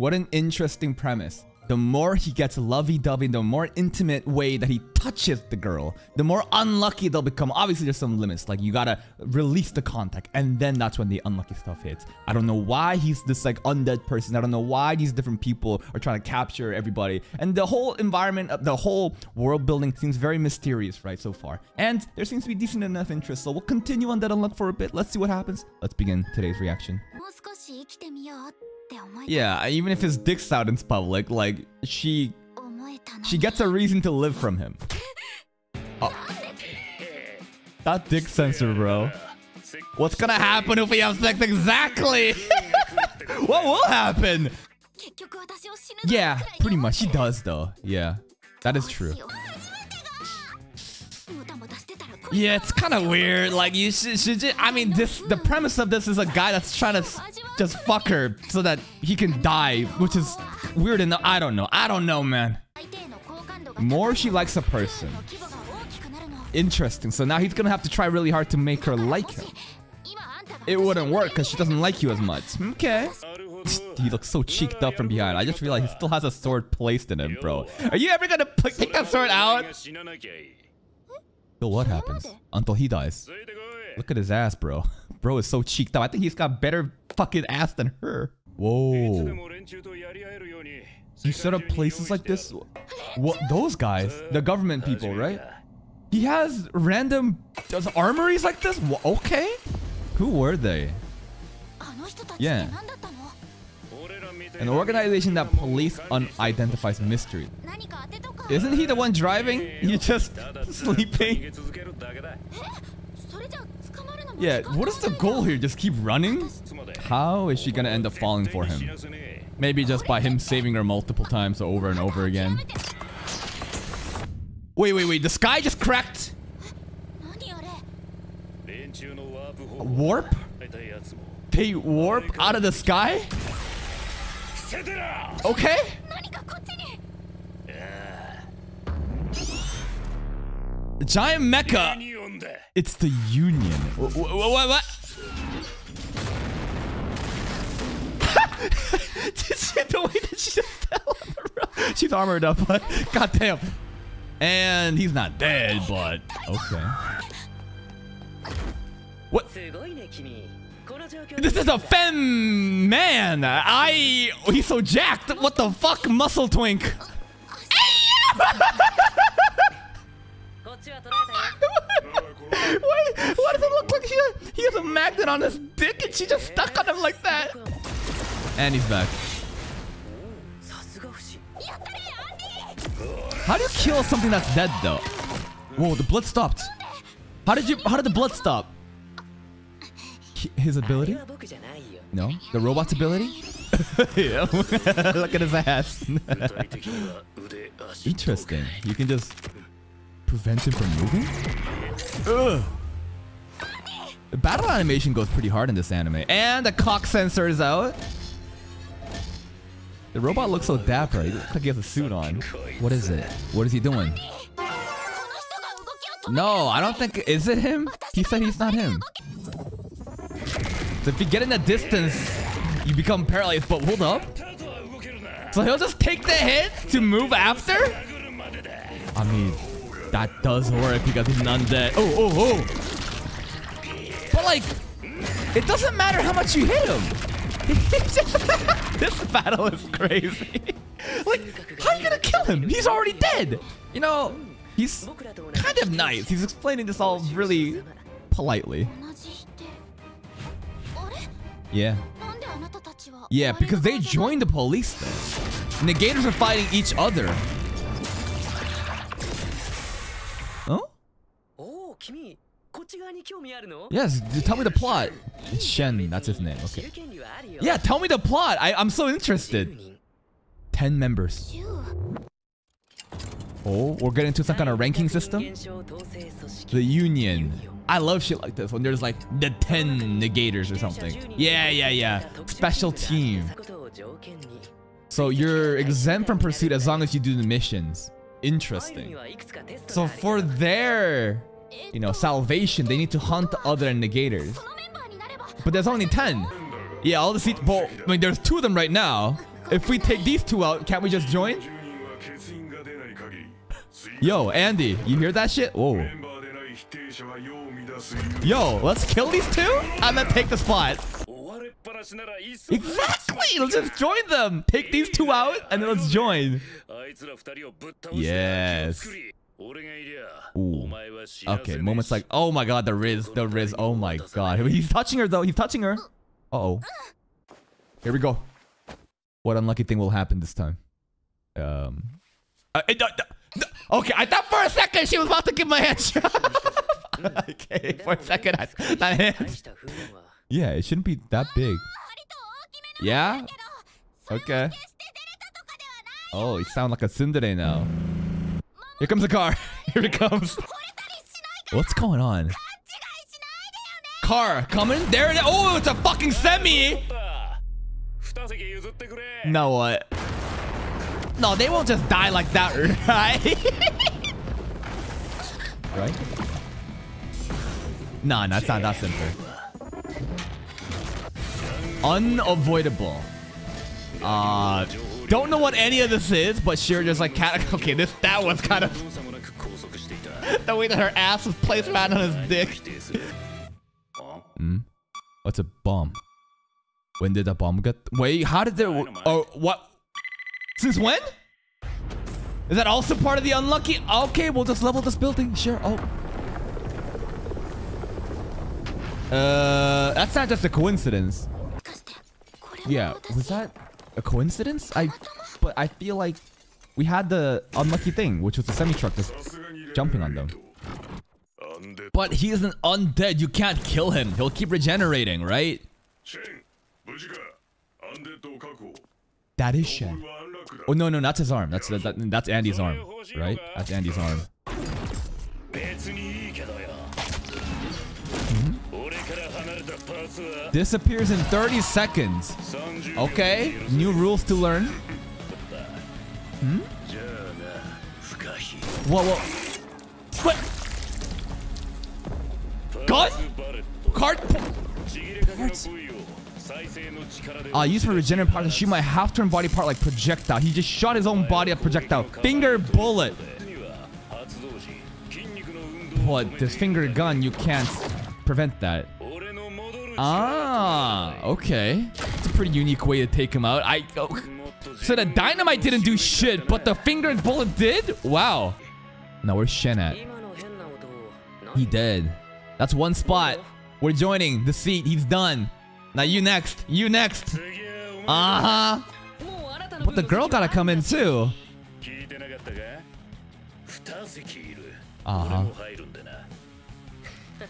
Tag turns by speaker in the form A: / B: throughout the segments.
A: What an interesting premise. The more he gets lovey-dovey, the more intimate way that he touches the girl, the more unlucky they'll become. Obviously, there's some limits. Like, you gotta release the contact, and then that's when the unlucky stuff hits. I don't know why he's this, like, undead person. I don't know why these different people are trying to capture everybody. And the whole environment, uh, the whole world building seems very mysterious, right, so far. And there seems to be decent enough interest, so we'll continue on that unlock for a bit. Let's see what happens. Let's begin today's reaction. Yeah, even if his dick's out in public, like, she... She gets a reason to live from him. Oh. That dick censor, bro. What's gonna happen if we have sex exactly? what will happen? Yeah, pretty much. She does, though. Yeah, that is true. Yeah, it's kind of weird. Like, you should, should I mean, this the premise of this is a guy that's trying to just fuck her so that he can die, which is weird enough. I don't know. I don't know, man. More she likes a person. Interesting. So now he's gonna have to try really hard to make her like him. It wouldn't work because she doesn't like you as much. Okay. He looks so cheeked up from behind. I just realized he still has a sword placed in him, bro. Are you ever gonna take that sword out? So what happens? Until he dies. Look at his ass, bro. Bro is so cheeked up. I think he's got better fucking ass than her. Whoa. You set up places like this? What? Those guys? The government people, right? He has random does armories like this? Okay. Who were they? Yeah. An organization that police unidentifies mystery. Isn't he the one driving? You just sleeping? Yeah, what is the goal here? Just keep running? How is she gonna end up falling for him? Maybe just by him saving her multiple times over and over again. Wait, wait, wait. The sky just cracked?
B: A
A: warp? They warp out of the sky? Okay. Giant mecha it's the Union. What? what, what? the way that she fell on the road. She's armored up, but goddamn. And he's not dead, but okay. What? This is a fem man. I. He's so jacked. What the fuck, muscle twink? Why, why does it look like he, he has a magnet on his dick and she just stuck on him like that? And he's back. How do you kill something that's dead though? Whoa, the blood stopped. How did you how did the blood stop? His ability? No? The robot's ability? Look at his ass. Interesting. You can just prevent him from moving? Ugh. The battle animation goes pretty hard in this anime. And the cock censor is out. The robot looks so dapper. He looks like he has a suit on. What is it? What is he doing? No, I don't think... Is it him? He said he's not him. So if you get in the distance, you become paralyzed. But hold up. So he'll just take the hit to move after? I mean... That does work because he's not dead. Oh, oh, oh. But like, it doesn't matter how much you hit him. this battle is crazy. like, how are you gonna kill him? He's already dead. You know, he's kind of nice. He's explaining this all really politely. Yeah. Yeah, because they joined the police though. Negators are fighting each other. Yes, tell me the plot. It's Shen, that's his name. Okay. Yeah, tell me the plot. I, I'm so interested. 10 members. Oh, we're getting to some kind of ranking system? The Union. I love shit like this when there's like the 10 negators or something. Yeah, yeah, yeah. Special team. So you're exempt from pursuit as long as you do the missions. Interesting. So for their you know, salvation, they need to hunt other negators. But there's only 10. Yeah, all the seats. Well, I mean, there's two of them right now. If we take these two out, can't we just join? Yo, Andy, you hear that shit? Whoa. Yo, let's kill these two? and then take the spot. Exactly! Let's just join them! Take these two out, and then let's join. Yes. Ooh. Okay, moments like, oh my god, the Riz, the Riz, oh my god. He's touching her though, he's touching her. Uh-oh. Here we go. What unlucky thing will happen this time? Um. Uh, eh, okay, I thought for a second she was about to give my headshot. okay, for a second, I, that Yeah, it shouldn't be that big. Yeah? Okay. Oh, it sounds like a tsundere now. Here comes the car. Here it comes. What's going on? Car coming. There it is. Oh, it's a fucking semi. Now what? No, they won't just die like that, right? right? Nah, no, it's not that simple. Unavoidable. Uh... Don't know what any of this is, but sure, just like cat. Okay, this that was kind of the way that her ass was placed right on his dick.
B: Hmm.
A: What's a bomb? When did a bomb get? Wait, how did there? Oh, what? Since when? Is that also part of the unlucky? Okay, we'll just level this building. Sure. Oh. Uh, that's not just a coincidence. Yeah, was that? a coincidence? I, but I feel like we had the unlucky thing, which was the semi-truck just jumping on them. But he is an undead. You can't kill him. He'll keep regenerating, right? That is Shen. Oh, no, no, that's his arm. That's that, that's Andy's arm, right? That's Andy's arm. Disappears in 30 seconds. Okay, new rules to learn.
B: Hmm?
A: Whoa, whoa. What?
B: Gun?
A: Card?
B: Parts?
A: Uh, ah, used for regenerative parts, Shoot my half turn body part like projectile. He just shot his own body a projectile. Finger bullet. What? this finger gun, you can't prevent that. Ah, okay. It's a pretty unique way to take him out. I oh. So the dynamite didn't do shit, but the finger and bullet did? Wow. Now where's Shen at? He dead. That's one spot. We're joining the seat. He's done. Now you next. You next.
C: Uh-huh.
A: But the girl gotta come in too.
B: Uh-huh.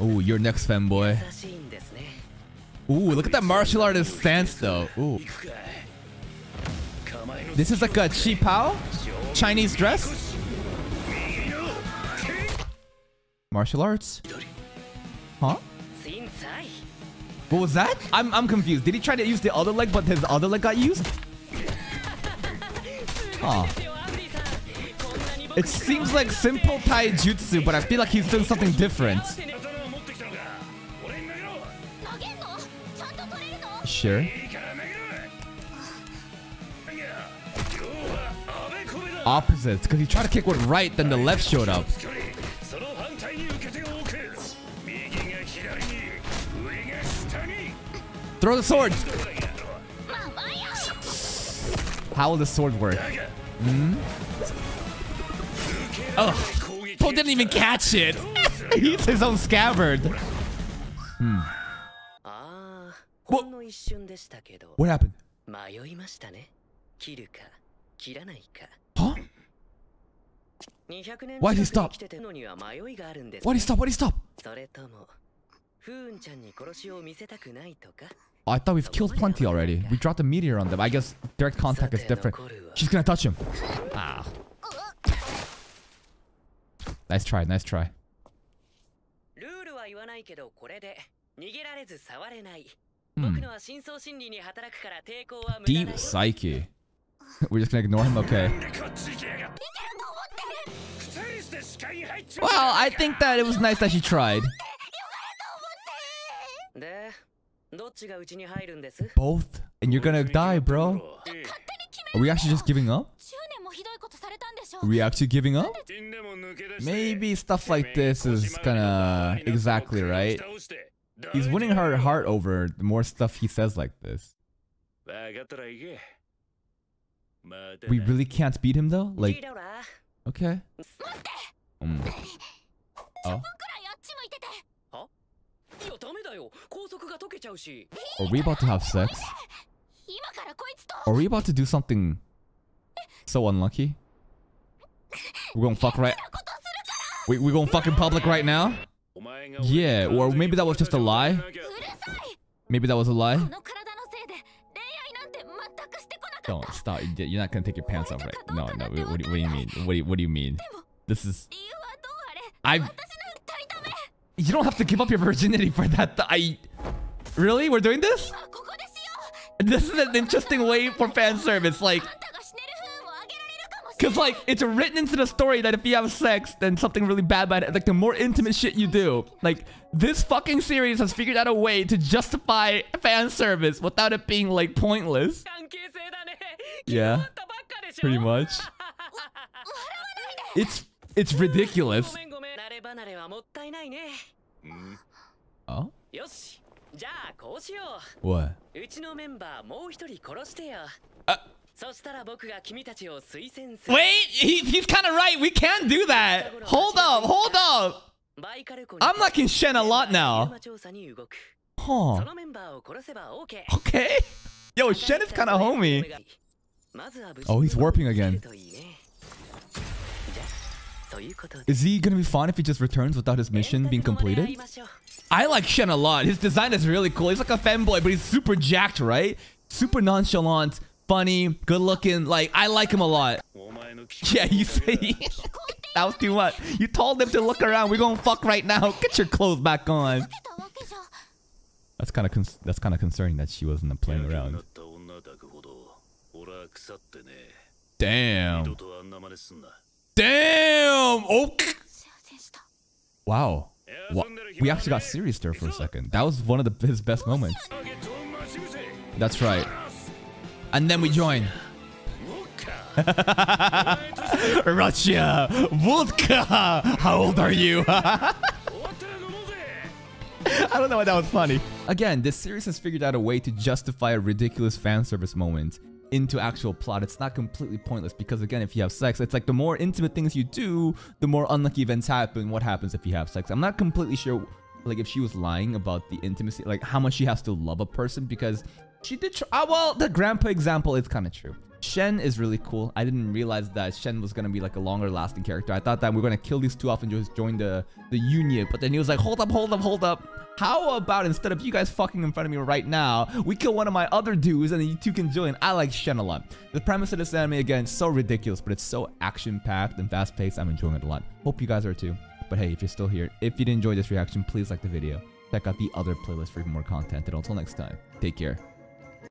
A: Oh, you're next,
C: fanboy.
A: Ooh, look at that martial artist stance though. Ooh. This is like a qipao Chinese dress. Martial arts. Huh? What was that? I'm, I'm confused. Did he try to use the other leg, but his other leg got used? Huh. It seems like simple taijutsu, but I feel like he's doing something different. sure. Opposites, because he tried to kick one right, then the left showed up. Throw the sword! How will the sword work?
B: Mm? Ugh.
A: Paul didn't even catch it! He's his own scabbard.
C: Hmm.
A: What happened? Huh? Why did he stop? Why did he stop? Why did he stop? I thought we've killed plenty already. We dropped a meteor on them. I guess direct contact is different. She's gonna touch him. Ah. Nice try, nice try. Hmm. Deep psyche. We're just gonna ignore him? Okay. Well, I think that it was nice that she tried. Both? And you're gonna die, bro. Are we actually just giving up? Are we actually giving up? Maybe stuff like this is kind of Exactly, right? He's winning her heart over the more stuff he says like this. We really can't beat him though? Like, okay. Mm.
C: Oh.
A: Are we about to have sex? Are we about to do something so unlucky? We're gonna fuck right... We, we're gonna fuck in public right now? Yeah, or maybe that was just a lie. Maybe that was a lie. Don't stop. You're not gonna take your pants off, right? No, no. What, what, do you mean? What do you, what do you mean? This is. I. You don't have to give up your virginity for that. I. Really? We're doing this? This is an interesting way for fan service. Like. Because, like, it's written into the story that if you have sex, then something really bad might... Like, the more intimate shit you do. Like, this fucking series has figured out a way to justify fan service without it being, like, pointless. Yeah. Pretty much. It's... It's ridiculous. Oh? What?
C: Uh
A: Wait, he, he's kind of right. We can do that. Hold up, hold up. I'm liking Shen a lot now. Huh. Okay. Yo, Shen is kind of homie. Oh, he's warping again. Is he gonna be fine if he just returns without his mission being completed? I like Shen a lot. His design is really cool. He's like a fanboy, but he's super jacked, right? Super nonchalant, funny, good looking. Like, I like him a lot. Yeah, you say that was too much. You told them to look around. We're gonna fuck right now. Get your clothes back on. That's kind of that's kind of concerning that she wasn't playing around. Damn. Damn. Oh. Wow. Wha we actually got serious there for a second. That was one of the, his best moments. That's right. And then we join. Russia! Vodka! How old are you? I don't know why that was funny. Again, this series has figured out a way to justify a ridiculous fan service moment into actual plot. It's not completely pointless because again, if you have sex, it's like the more intimate things you do, the more unlucky events happen. What happens if you have sex? I'm not completely sure like if she was lying about the intimacy, like how much she has to love a person because she did tr- ah, well, the grandpa example is kind of true. Shen is really cool. I didn't realize that Shen was gonna be like a longer lasting character. I thought that we are gonna kill these two off and just join the the union. But then he was like, hold up, hold up, hold up. How about instead of you guys fucking in front of me right now, we kill one of my other dudes and then you two can join. I like Shen a lot. The premise of this anime again, so ridiculous, but it's so action packed and fast paced. I'm enjoying it a lot. Hope you guys are too. But hey, if you're still here, if you did enjoy this reaction, please like the video. Check out the other playlist for even more content. And until next time, take care.